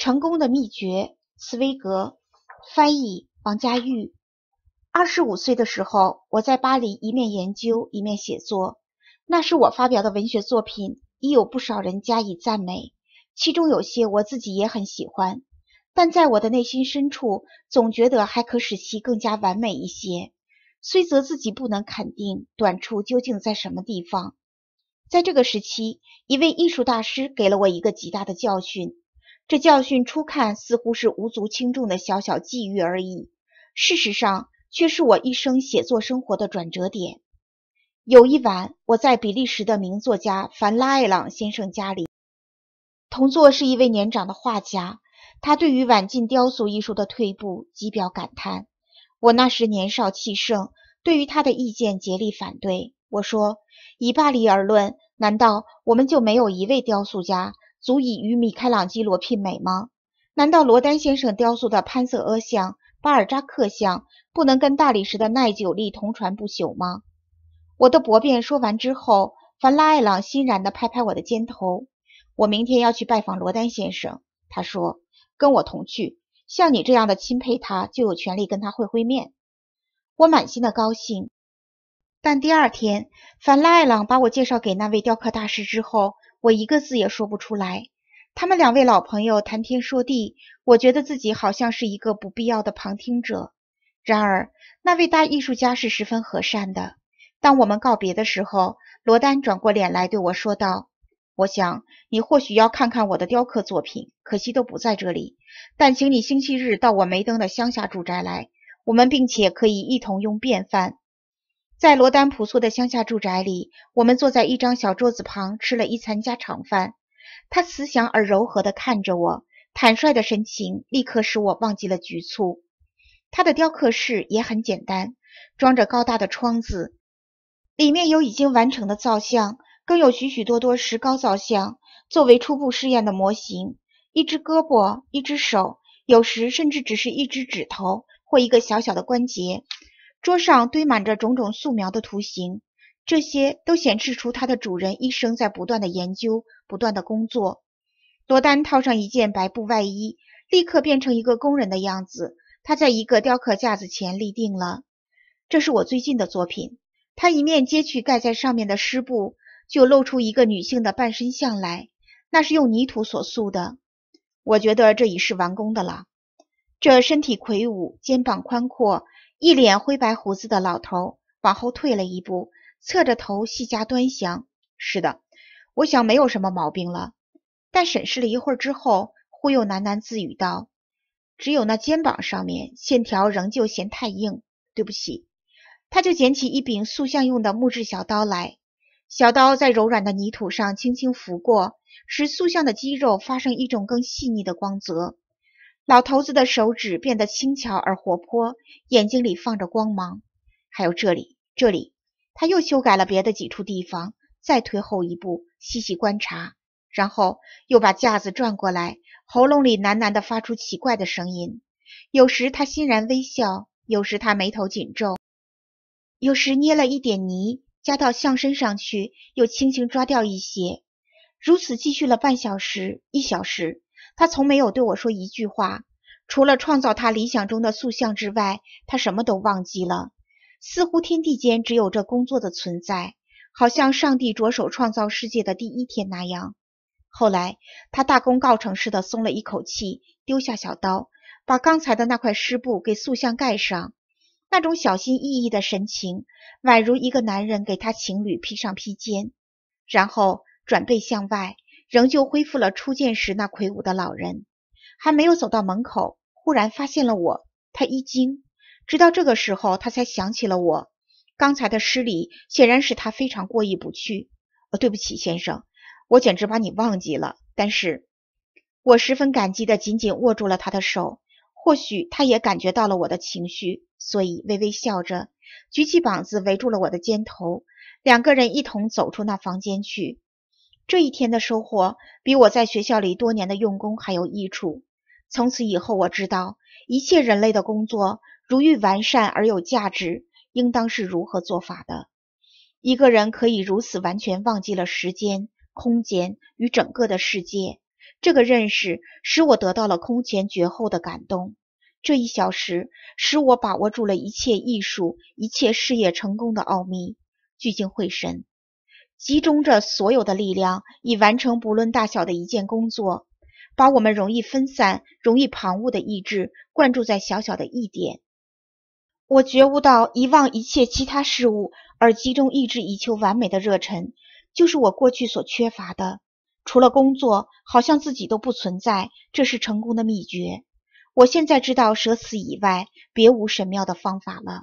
成功的秘诀，茨威格，翻译王佳玉。二十五岁的时候，我在巴黎一面研究一面写作。那时我发表的文学作品已有不少人加以赞美，其中有些我自己也很喜欢。但在我的内心深处，总觉得还可使其更加完美一些。虽则自己不能肯定短处究竟在什么地方。在这个时期，一位艺术大师给了我一个极大的教训。这教训初看似乎是无足轻重的小小际遇而已，事实上却是我一生写作生活的转折点。有一晚，我在比利时的名作家凡拉艾朗先生家里，同座是一位年长的画家，他对于晚近雕塑艺术的退步极表感叹。我那时年少气盛，对于他的意见竭力反对。我说。以巴黎而论，难道我们就没有一位雕塑家足以与米开朗基罗媲美吗？难道罗丹先生雕塑的潘瑟阿像、巴尔扎克像不能跟大理石的耐久力同传不朽吗？我的驳辩说完之后，凡拉艾朗欣然地拍拍我的肩头。我明天要去拜访罗丹先生，他说：“跟我同去。像你这样的钦佩他，就有权利跟他会会面。”我满心的高兴。但第二天，凡拉艾朗把我介绍给那位雕刻大师之后，我一个字也说不出来。他们两位老朋友谈天说地，我觉得自己好像是一个不必要的旁听者。然而，那位大艺术家是十分和善的。当我们告别的时候，罗丹转过脸来对我说道：“我想你或许要看看我的雕刻作品，可惜都不在这里。但请你星期日到我梅登的乡下住宅来，我们并且可以一同用便饭。”在罗丹朴素的乡下住宅里，我们坐在一张小桌子旁吃了一餐家常饭。他慈祥而柔和地看着我，坦率的神情立刻使我忘记了局促。他的雕刻室也很简单，装着高大的窗子，里面有已经完成的造像，更有许许多多石膏造像作为初步试验的模型。一只胳膊，一只手，有时甚至只是一只指头或一个小小的关节。桌上堆满着种种素描的图形，这些都显示出它的主人一生在不断的研究、不断的工作。罗丹套上一件白布外衣，立刻变成一个工人的样子。他在一个雕刻架子前立定了。这是我最近的作品。他一面揭去盖在上面的湿布，就露出一个女性的半身像来，那是用泥土所塑的。我觉得这已是完工的了。这身体魁梧、肩膀宽阔。一脸灰白胡子的老头往后退了一步，侧着头细加端详。是的，我想没有什么毛病了。但审视了一会儿之后，忽又喃喃自语道：“只有那肩膀上面线条仍旧嫌太硬。对不起。”他就捡起一柄塑像用的木质小刀来，小刀在柔软的泥土上轻轻拂过，使塑像的肌肉发生一种更细腻的光泽。老头子的手指变得轻巧而活泼，眼睛里放着光芒。还有这里，这里，他又修改了别的几处地方，再退后一步，细细观察，然后又把架子转过来，喉咙里喃喃地发出奇怪的声音。有时他欣然微笑，有时他眉头紧皱，有时捏了一点泥加到象身上去，又轻轻抓掉一些。如此继续了半小时、一小时。他从没有对我说一句话，除了创造他理想中的塑像之外，他什么都忘记了。似乎天地间只有这工作的存在，好像上帝着手创造世界的第一天那样。后来，他大功告成似的松了一口气，丢下小刀，把刚才的那块湿布给塑像盖上。那种小心翼翼的神情，宛如一个男人给他情侣披上披肩，然后转背向外。仍旧恢复了初见时那魁梧的老人，还没有走到门口，忽然发现了我，他一惊。直到这个时候，他才想起了我。刚才的失礼显然使他非常过意不去。哦，对不起，先生，我简直把你忘记了。但是，我十分感激的紧紧握住了他的手。或许他也感觉到了我的情绪，所以微微笑着，举起膀子围住了我的肩头。两个人一同走出那房间去。这一天的收获比我在学校里多年的用功还有益处。从此以后，我知道一切人类的工作如欲完善而有价值，应当是如何做法的。一个人可以如此完全忘记了时间、空间与整个的世界，这个认识使我得到了空前绝后的感动。这一小时使我把握住了一切艺术、一切事业成功的奥秘，聚精会神，集中着所有的力量，以完成不论大小的一件工作，把我们容易分散、容易旁骛的意志灌注在小小的一点。我觉悟到，遗忘一切其他事物，而集中意志以求完美的热忱，就是我过去所缺乏的。除了工作，好像自己都不存在，这是成功的秘诀。我现在知道，舍死以外别无神妙的方法了。